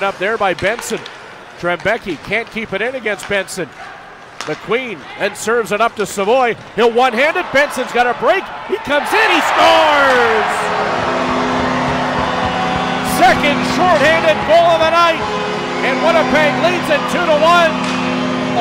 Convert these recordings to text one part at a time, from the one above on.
Up there by Benson. Trembecki can't keep it in against Benson. McQueen then serves it up to Savoie. He'll one-hand it. Benson's got a break. He comes in. He scores! Second shorthanded goal of the night. And Winnipeg leads it 2 to 1.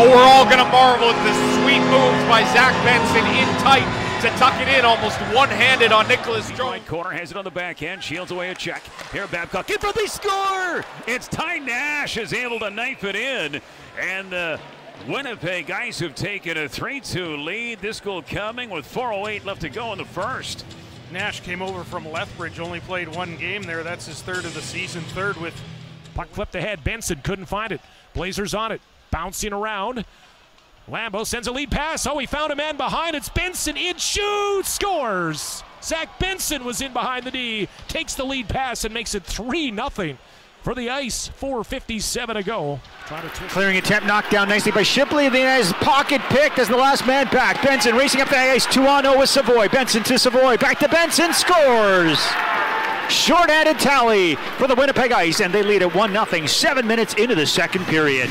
Oh, we're all going to marvel at the sweet moves by Zach Benson in tight to tuck it in almost one-handed on Nicholas Jones. Right corner has it on the backhand, shields away a check. Here Babcock in for the score! It's Ty Nash is able to knife it in, and the Winnipeg Ice have taken a 3-2 lead. This goal coming with 4:08 left to go in the first. Nash came over from Lethbridge, only played one game there. That's his third of the season, third with puck flipped ahead. Benson couldn't find it. Blazers on it, bouncing around. Lambo sends a lead pass. Oh, he found a man behind. It's Benson in shoot, scores. Zach Benson was in behind the D, takes the lead pass and makes it 3 0 for the ice. 4.57 to go. Clearing attempt knocked down nicely by Shipley. The his pocket picked as the last man back. Benson racing up the ice, 2 on 0 with Savoie. Benson to Savoie, back to Benson, scores! Short-handed tally for the Winnipeg Ice, and they lead at 1-0, seven minutes into the second period.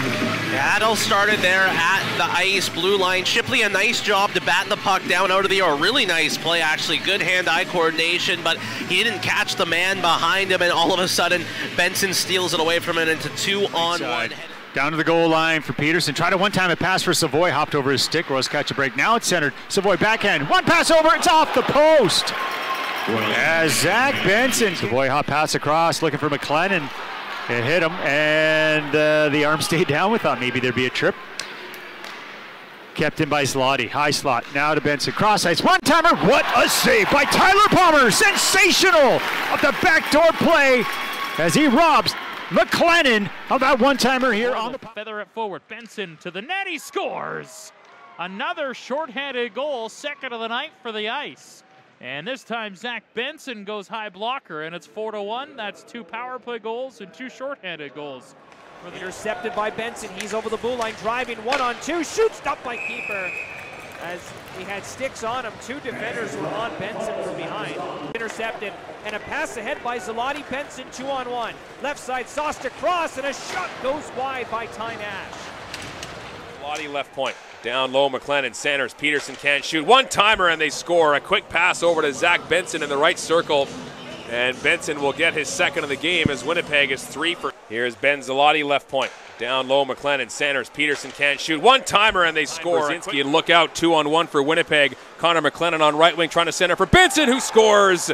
Battle started there at the ice, blue line. Shipley, a nice job to bat the puck down out of the air. Really nice play, actually. Good hand-eye coordination, but he didn't catch the man behind him, and all of a sudden, Benson steals it away from him into two-on-one. Down to the goal line for Pederson. Tried a one-time a pass for Savoie, hopped over his stick. Rose catch a break. Now it's centered. Savoie backhand. One pass over. It's off the post. As Zach Benson, Savoie hot pass across, looking for McClennan. It hit him, and uh, the arm stayed down. We thought maybe there'd be a trip. Kept in by Zloty. High slot. Now to Benson. Cross ice. One timer. What a save by Tyler Palmer. Sensational of the backdoor play as he robs McClennan of that one timer here on the feather it forward. Benson to the net. He scores. Another shorthanded goal, second of the night for the ice. And this time Zach Benson goes high blocker, and it's four to one. That's two power play goals and two shorthanded goals. Intercepted by Benson. He's over the blue line, driving one on two. Shoots stopped by keeper. As he had sticks on him, two defenders were on Benson from behind. Intercepted, and a pass ahead by Zloty Benson, two on one. Left side, Sosta cross, and a shot goes wide by Ty Nash. Zloty left point. Down low, McClennan, Sanders, Pederson can't shoot. One timer and they score. A quick pass over to Zach Benson in the right circle. And Benson will get his second of the game as Winnipeg is three for. Here's Ben Zloty left point. Down low, McClennan, Sanders, Pederson can't shoot. One timer and they score. Brzezinski and look out, two on one for Winnipeg. Connor McClennan on right wing trying to center for Benson who scores.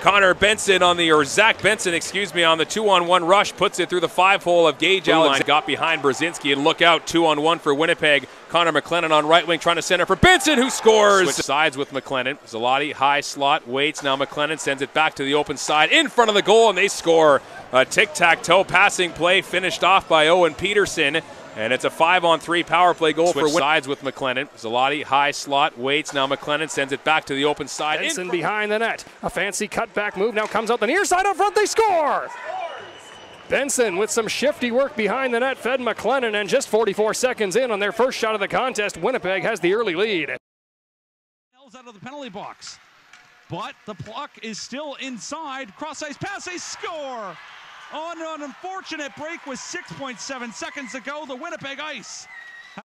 Connor Benson on the, or Zach Benson, excuse me, on the two-on-one rush, puts it through the five-hole of Gage Allen. Got behind Brzezinski and look out, two-on-one for Winnipeg. Connor McClennan on right wing trying to center for Benson, who scores. Switch sides with McClennan. Zloty high slot waits. Now McClennan sends it back to the open side in front of the goal, and they score. A tic-tac-toe passing play finished off by Owen Pederson. And it's a five-on-three power play goal Switch for Win- sides with McClennan. Zloty high slot waits. Now McClennan sends it back to the open side. Benson behind the net. A fancy cutback move now comes out the near side up front. They score. Benson with some shifty work behind the net fed McClennan, and just 44 seconds in on their first shot of the contest, Winnipeg has the early lead. Out of the penalty box, but the puck is still inside. Cross ice pass, they score. On an unfortunate break with 6.7 seconds to go, the Winnipeg Ice